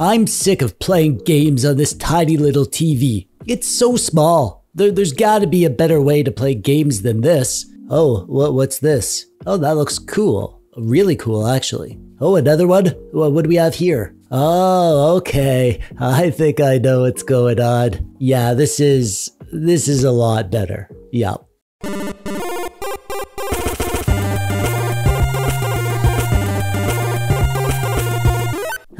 I'm sick of playing games on this tiny little TV. It's so small. There, there's gotta be a better way to play games than this. Oh, what, what's this? Oh, that looks cool. Really cool, actually. Oh, another one? What, what do we have here? Oh, okay. I think I know what's going on. Yeah, this is this is a lot better. Yep.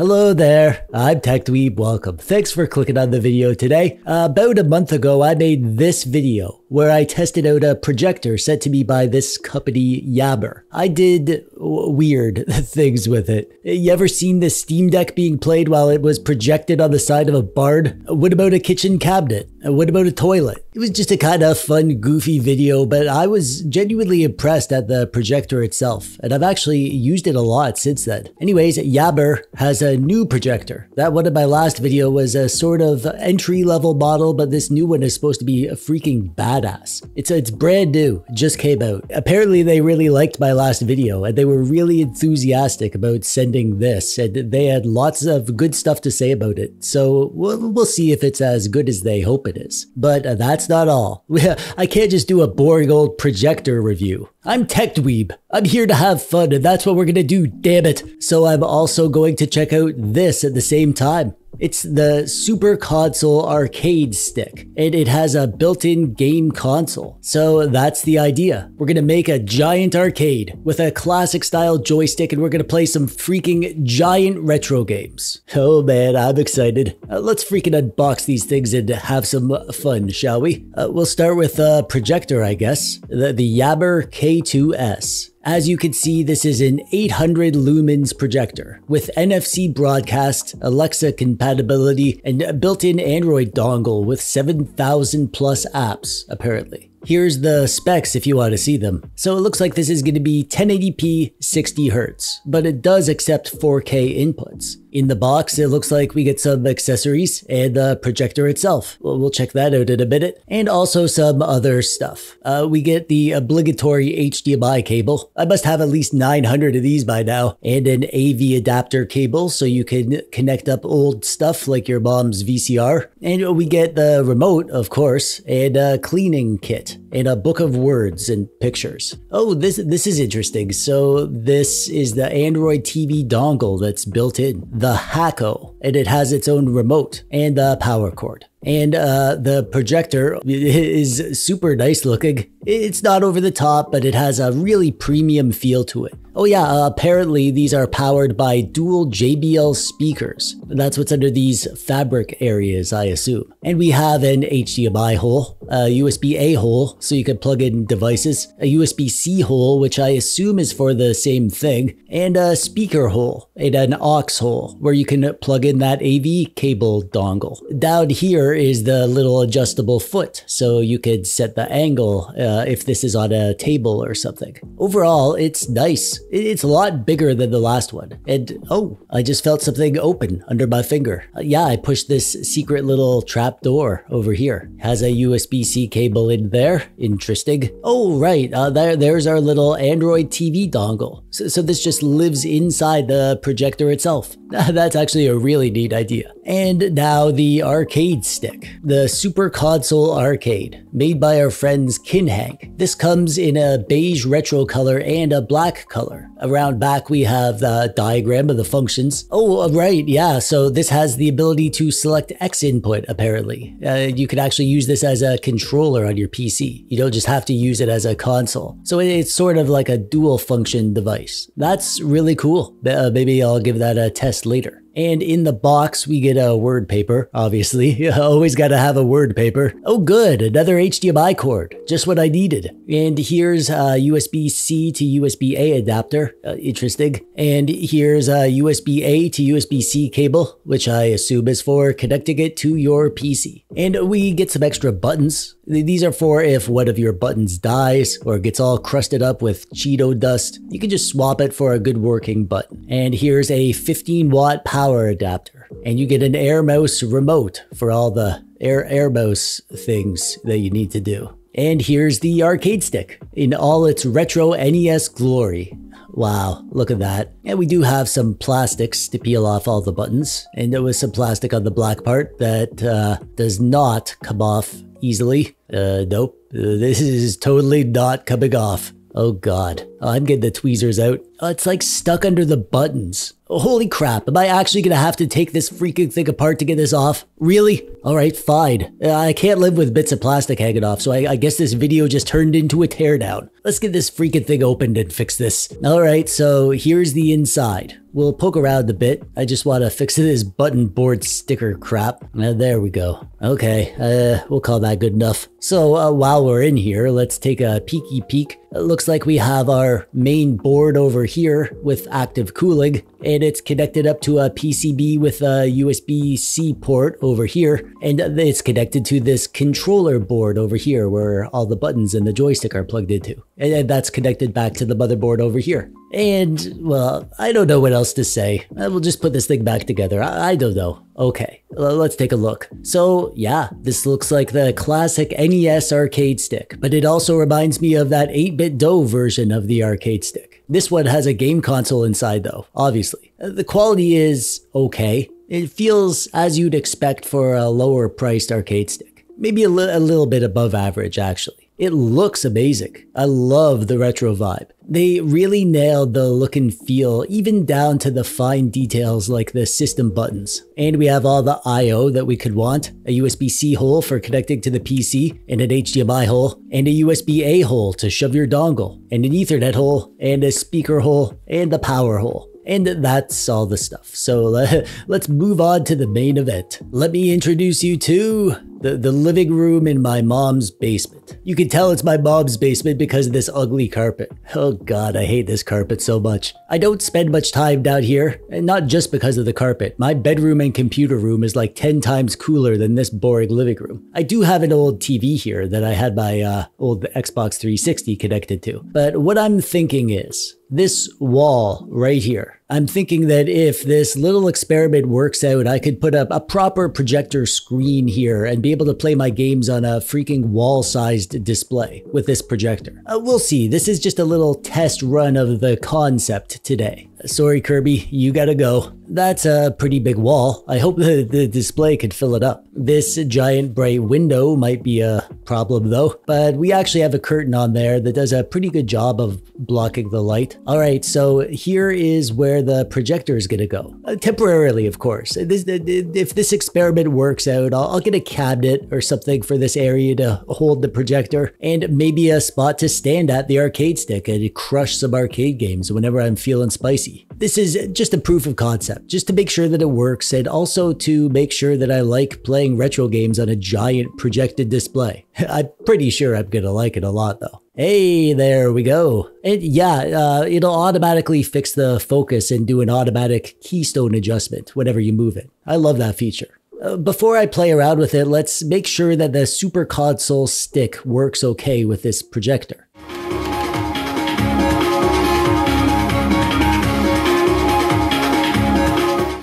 Hello there, I'm TechDweeb, welcome. Thanks for clicking on the video today. Uh, about a month ago, I made this video where I tested out a projector sent to me by this company, Yaber. I did weird things with it. You ever seen the Steam Deck being played while it was projected on the side of a bard? What about a kitchen cabinet? What about a toilet? It was just a kind of fun, goofy video, but I was genuinely impressed at the projector itself, and I've actually used it a lot since then. Anyways, Yaber has a new projector. That one in my last video was a sort of entry level model, but this new one is supposed to be a freaking badass. It's it's brand new, just came out. Apparently, they really liked my last video, and they were really enthusiastic about sending this, and they had lots of good stuff to say about it. So we'll, we'll see if it's as good as they hope it is. But that's not all. I can't just do a boring old projector review. I'm Tech Dweeb. I'm here to have fun, and that's what we're gonna do, damn it. So I'm also going to check out this at the same time. It's the Super Console Arcade Stick, and it has a built-in game console. So that's the idea. We're gonna make a giant arcade with a classic style joystick, and we're gonna play some freaking giant retro games. Oh man, I'm excited. Uh, let's freaking unbox these things and have some fun, shall we? Uh, we'll start with a projector, I guess. The, the Yaber K2S. As you can see, this is an 800 lumens projector with NFC broadcast, Alexa compatibility, and a built-in Android dongle with 7,000 plus apps, apparently. Here's the specs if you want to see them. So it looks like this is going to be 1080p 60Hz, but it does accept 4K inputs. In the box, it looks like we get some accessories and the projector itself. Well, check that out in a minute. And also some other stuff. Uh, we get the obligatory HDMI cable. I must have at least 900 of these by now. And an AV adapter cable so you can connect up old stuff like your mom's VCR. And we get the remote, of course, and a cleaning kit in a book of words and pictures. Oh, this this is interesting. So this is the Android TV dongle that's built in, the Hako, and it has its own remote and a power cord. And uh, the projector is super nice looking. It's not over the top, but it has a really premium feel to it. Oh yeah, uh, apparently these are powered by dual JBL speakers. That's what's under these fabric areas, I assume. And we have an HDMI hole, a USB-A hole, so you can plug in devices, a USB-C hole, which I assume is for the same thing, and a speaker hole, and an aux hole, where you can plug in that AV cable dongle. Down here is the little adjustable foot, so you could set the angle uh, if this is on a table or something. Overall, it's nice. It's a lot bigger than the last one. And oh, I just felt something open under my finger. Uh, yeah, I pushed this secret little trap door over here. Has a USB-C cable in there. Interesting. Oh, right. Uh, there, there's our little Android TV dongle. So, so this just lives inside the projector itself. That's actually a really neat idea. And now the arcade stick, the Super Console Arcade, made by our friends Kinhank. This comes in a beige retro color and a black color. Around back we have the diagram of the functions. Oh, uh, right, yeah, so this has the ability to select X input, apparently. Uh, you can actually use this as a controller on your PC. You don't just have to use it as a console. So it's sort of like a dual function device. That's really cool. Uh, maybe I'll give that a test later. And in the box, we get a word paper, obviously. Always got to have a word paper. Oh, good, another HDMI cord, just what I needed. And here's a USB C to USB A adapter, uh, interesting. And here's a USB A to USB C cable, which I assume is for connecting it to your PC. And we get some extra buttons. These are for if one of your buttons dies or gets all crusted up with Cheeto dust, you can just swap it for a good working button. And here's a 15 watt power power adapter. And you get an Air Mouse remote for all the Air, Air Mouse things that you need to do. And here's the arcade stick in all its retro NES glory. wow, look at that. And we do have some plastics to peel off all the buttons. And there was some plastic on the black part that uh, does not come off easily. Uh, nope, uh, this is totally not coming off. Oh god, I'm getting the tweezers out. Oh, it's like stuck under the buttons. Holy crap, am I actually gonna have to take this freaking thing apart to get this off? Really? Alright, fine. Uh, I can't live with bits of plastic hanging off, so I, I, guess this video just turned into a teardown. Let's get this freaking thing opened and fix this. Alright, so here's the inside. We'll poke around a bit. I just want to fix this button board sticker crap. Uh, there we go. Okay, uh, we'll call that good enough. So uh, while we're in here, let's take a peeky peek. It looks like we have our main board over here with active cooling and it's connected up to a PCB with a USB-C port over here, and it's connected to this controller board over here where all the buttons and the joystick are plugged into. And that's connected back to the motherboard over here. And, well, I don't know what else to say. We'll just put this thing back together. I, I don't know. Okay, let's take a look. So, yeah, this looks like the classic NES arcade stick, but it also reminds me of that 8BitDo version of the arcade stick. This one has a game console inside though, obviously. Uh, the quality is okay. It feels as you'd expect for a lower priced arcade stick. Maybe a, li- a little bit above average actually. It looks amazing. I love the retro vibe. They really nailed the look and feel, even down to the fine details like the system buttons. And we have all the I.O. that we could want, a USB-C hole for connecting to the PC, and an HDMI hole, and a USB-A hole to shove your dongle, and an Ethernet hole, and a speaker hole, and a power hole. And that's all the stuff. So let's move on to the main event. Let me introduce you to the, the living room in my mom's basement. You can tell it's my mom's basement because of this ugly carpet. Oh god, I hate this carpet so much. I don't spend much time down here, and not just because of the carpet. My bedroom and computer room is like 10 times cooler than this boring living room. I do have an old TV here that I had my uh, old Xbox 360 connected to. But what I'm thinking is, this wall right here. I'm thinking that if this little experiment works out, I could put up a proper projector screen here and be able to play my games on a freaking wall-sized display with this projector. Uh, we'll see. This is just a little test run of the concept today. Sorry, Kirby, you gotta go. That's a pretty big wall. I hope the, the display could fill it up. This giant bright window might be a problem though, but we actually have a curtain on there that does a pretty good job of blocking the light. All right, so here is where the projector is gonna go. Uh, temporarily, of course. This, if this experiment works out, I'll, I'll get a cabinet or something for this area to hold the projector and maybe a spot to stand at the arcade stick and crush some arcade games whenever I'm feeling spicy. This is just a proof of concept just to make sure that it works and also to make sure that I like playing retro games on a giant projected display. I'm pretty sure I'm gonna like it a lot though. Hey, there we go. And yeah, uh, it'll automatically fix the focus and do an automatic keystone adjustment whenever you move it. I love that feature. Uh, before I play around with it, let's make sure that the Super Console stick works okay with this projector.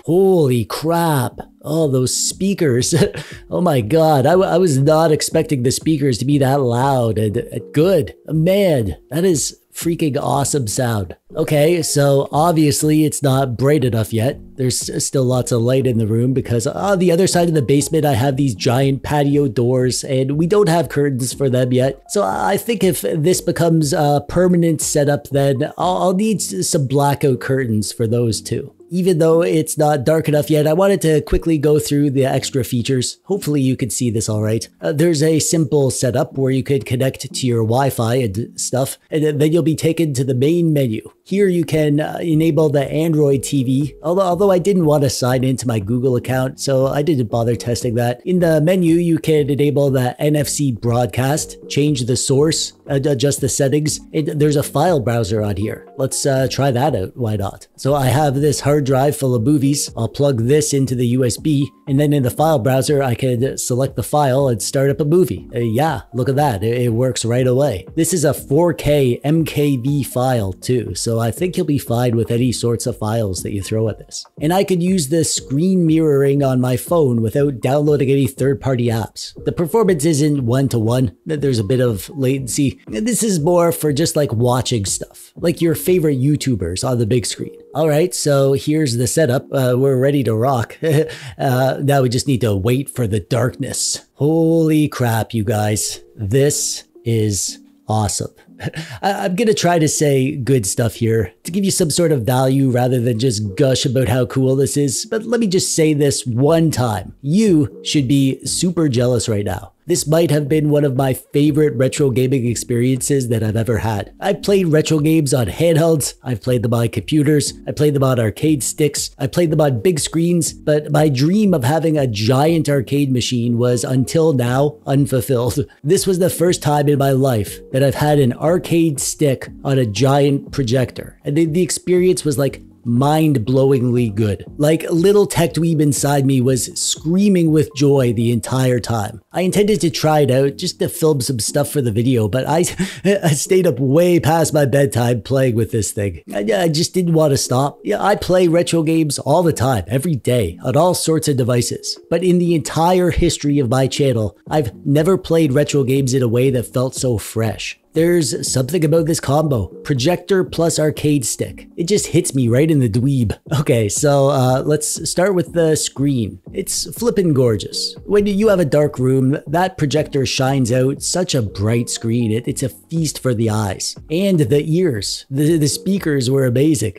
Holy crap. Oh, those speakers. oh my God. I, I was not expecting the speakers to be that loud and, and good. Man, that is freaking awesome sound. Okay, so obviously it's not bright enough yet. There's still lots of light in the room because on the other side of the basement, I have these giant patio doors and we don't have curtains for them yet. So I think if this becomes a permanent setup, then I'll, I'll need some blackout curtains for those too even though it's not dark enough yet, I wanted to quickly go through the extra features. Hopefully you could see this all right. Uh, there's a simple setup where you could connect to your Wi-Fi and stuff, and then you'll be taken to the main menu. Here you can uh, enable the Android TV, although, although I didn't want to sign into my Google account, so I didn't bother testing that. In the menu, you can enable the NFC broadcast, change the source, adjust the settings, and there's a file browser on here. Let's uh, try that out, why not? So I have this hard drive full of movies. I'll plug this into the USB And then in the file browser, I could select the file and start up a movie. Uh, yeah, look at that. It, it works right away. This is a 4K MKV file too, so I think you'll be fine with any sorts of files that you throw at this. And I could use the screen mirroring on my phone without downloading any third-party apps. The performance isn't one-to-one. There's a bit of latency. This is more for just like watching stuff, like your favorite YouTubers on the big screen. All right, so here's the setup. Uh, we're ready to rock. uh, now we just need to wait for the darkness. Holy crap, you guys. This is awesome. I'm going to try to say good stuff here to give you some sort of value rather than just gush about how cool this is. But let me just say this one time. You should be super jealous right now. This might have been one of my favorite retro gaming experiences that I've ever had. I've played retro games on handhelds, I've played them on computers, I played them on arcade sticks, I played them on big screens, but my dream of having a giant arcade machine was until now unfulfilled. This was the first time in my life that I've had an arcade stick on a giant projector. And the, the experience was like mind-blowingly good. Like little tech dweeb inside me was screaming with joy the entire time. I intended to try it out just to film some stuff for the video, but I, I stayed up way past my bedtime playing with this thing. I, I just didn't want to stop. Yeah, I play retro games all the time, every day, on all sorts of devices. But in the entire history of my channel, I've never played retro games in a way that felt so fresh. There's something about this combo. Projector plus arcade stick. It just hits me right in the dweeb. Okay, so uh, let's start with the screen. It's flippin' gorgeous. When you have a dark room, that projector shines out such a bright screen. It, it's a feast for the eyes. And the ears. The, the speakers were amazing.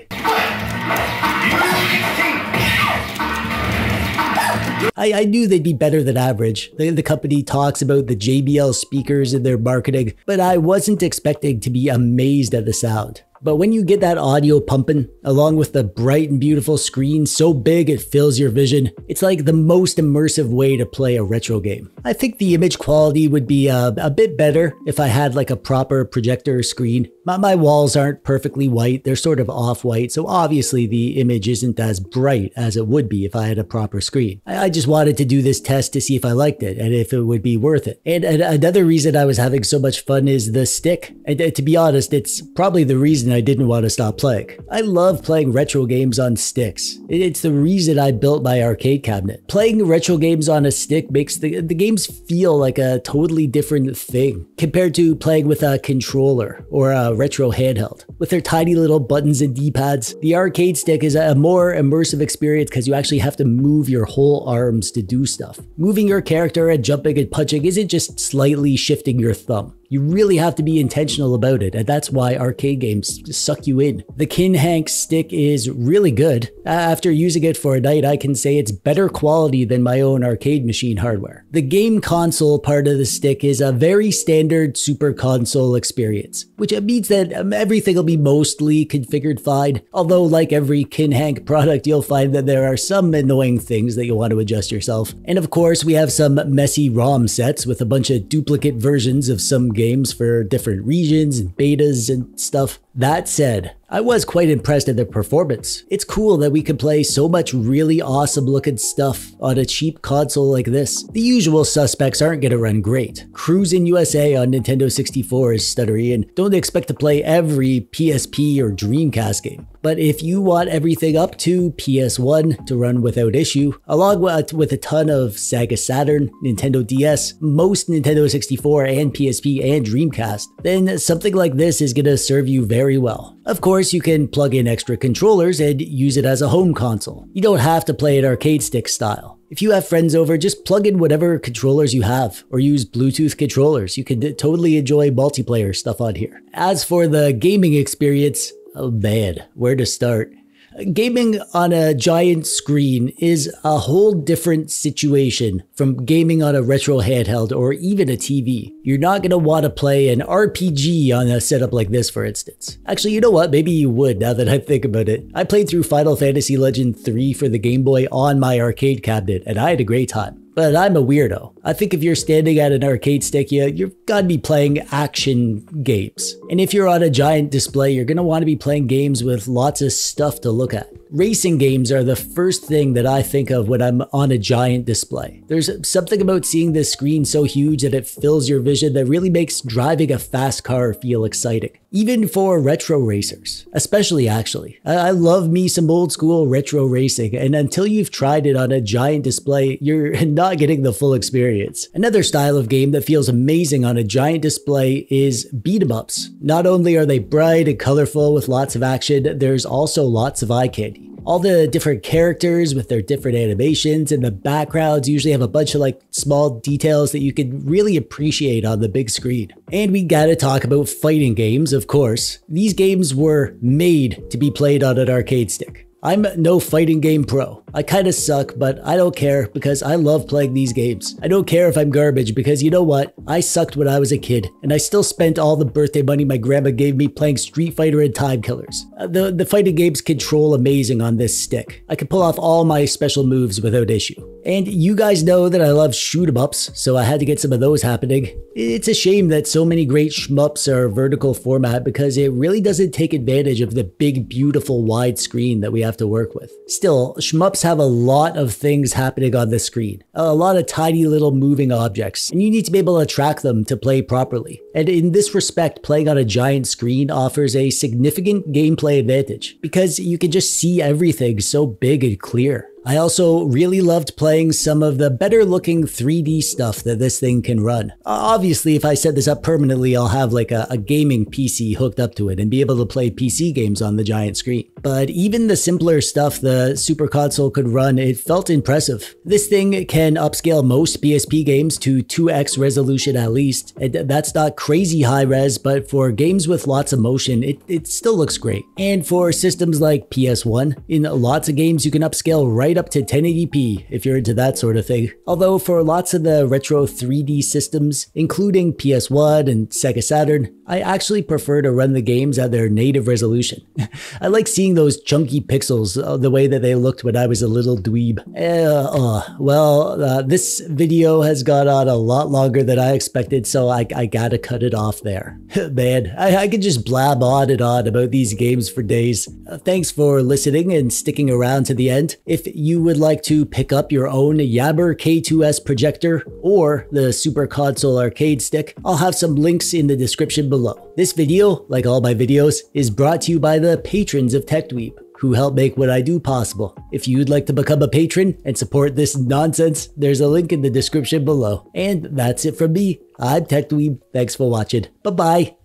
I, I knew they'd be better than average. The, the company talks about the JBL speakers in their marketing, but I wasn't expecting to be amazed at the sound. But when you get that audio pumping, along with the bright and beautiful screen so big it fills your vision, it's like the most immersive way to play a retro game. I think the image quality would be uh, a bit better if I had like a proper projector screen. My, my walls aren't perfectly white, they're sort of off-white, so obviously the image isn't as bright as it would be if I had a proper screen. I, I just wanted to do this test to see if I liked it and if it would be worth it. And, and another reason I was having so much fun is the stick. And to be honest, it's probably the reason reason I didn't want to stop playing. I love playing retro games on sticks. It's the reason I built my arcade cabinet. Playing retro games on a stick makes the, the games feel like a totally different thing compared to playing with a controller or a retro handheld. With their tiny little buttons and D-pads, the arcade stick is a more immersive experience because you actually have to move your whole arms to do stuff. Moving your character and jumping and punching isn't just slightly shifting your thumb. You really have to be intentional about it, and that's why arcade games suck you in. The Kinhank stick is really good. After using it for a night, I can say it's better quality than my own arcade machine hardware. The game console part of the stick is a very standard super console experience, which means that um, everything will be mostly configured fine. Although, like every Kinhank product, you'll find that there are some annoying things that you'll want to adjust yourself. And of course, we have some messy ROM sets with a bunch of duplicate versions of some games for different regions and betas and stuff. That said, I was quite impressed at their performance. It's cool that we can play so much really awesome looking stuff on a cheap console like this. The usual suspects aren't gonna run great. Cruis'n USA on Nintendo 64 is stuttery and don't expect to play every PSP or Dreamcast game. But if you want everything up to PS1 to run without issue, along with a ton of Sega Saturn, Nintendo DS, most Nintendo 64 and PSP and Dreamcast, then something like this is gonna serve you very well. Of course, you can plug in extra controllers and use it as a home console. You don't have to play it arcade stick style. If you have friends over, just plug in whatever controllers you have or use Bluetooth controllers. You can totally enjoy multiplayer stuff on here. As for the gaming experience, oh man, where to start? Gaming on a giant screen is a whole different situation from gaming on a retro handheld or even a TV. You're not going to want to play an RPG on a setup like this, for instance. Actually, you know what? Maybe you would now that I think about it. I played through Final Fantasy Legend 3 for the Game Boy on my arcade cabinet, and I had a great time. But I'm a weirdo. I think if you're standing at an arcade stick, you, you've got to be playing action games. And if you're on a giant display, you're going to want to be playing games with lots of stuff to look at. Racing games are the first thing that I think of when I'm on a giant display. There's something about seeing this screen so huge that it fills your vision that really makes driving a fast car feel exciting. Even for retro racers, especially actually. I, love me some old school retro racing, and until you've tried it on a giant display, you're not getting the full experience. Another style of game that feels amazing on a giant display is beat 'em ups. Not only are they bright and colorful with lots of action, there's also lots of eye candy all the different characters with their different animations and the backgrounds usually have a bunch of like small details that you can really appreciate on the big screen. And we gotta talk about fighting games, of course. These games were made to be played on an arcade stick. I'm no fighting game pro. I kinda suck, but I don't care because I love playing these games. I don't care if I'm garbage because you know what? I sucked when I was a kid, and I still spent all the birthday money my grandma gave me playing Street Fighter and Time Killers. Uh, the, the fighting games control amazing on this stick. I can pull off all my special moves without issue. And you guys know that I love shoot 'em ups, so I had to get some of those happening. It's a shame that so many great shmups are vertical format because it really doesn't take advantage of the big, beautiful wide screen that we have to work with. Still, shmups have a lot of things happening on the screen, a lot of tiny little moving objects, and you need to be able to track them to play properly. And in this respect, playing on a giant screen offers a significant gameplay advantage because you can just see everything so big and clear. I also really loved playing some of the better looking 3D stuff that this thing can run. Obviously, if I set this up permanently, I'll have like a, a, gaming PC hooked up to it and be able to play PC games on the giant screen. But even the simpler stuff the Super Console could run, it felt impressive. This thing can upscale most PSP games to 2x resolution at least. That's not crazy high res, but for games with lots of motion, it, it still looks great. And for systems like PS1, in lots of games you can upscale right up to 1080p if you're into that sort of thing. Although for lots of the retro 3D systems, including PS1 and Sega Saturn, I actually prefer to run the games at their native resolution. I like seeing those chunky pixels uh, the way that they looked when I was a little dweeb. Uh, uh, well, uh, this video has gone on a lot longer than I expected, so I, I gotta cut it off there. Man, I, I could just blab on and on about these games for days. Uh, thanks for listening and sticking around to the end. If you would like to pick up your own Yaber K2S projector or the Super Console arcade stick, I'll have some links in the description below. This video, like all my videos, is brought to you by the patrons of TechDweeb who help make what I do possible. If you'd like to become a patron and support this nonsense, there's a link in the description below. And that's it from me. I'm TechDweeb. Thanks for watching. Bye bye.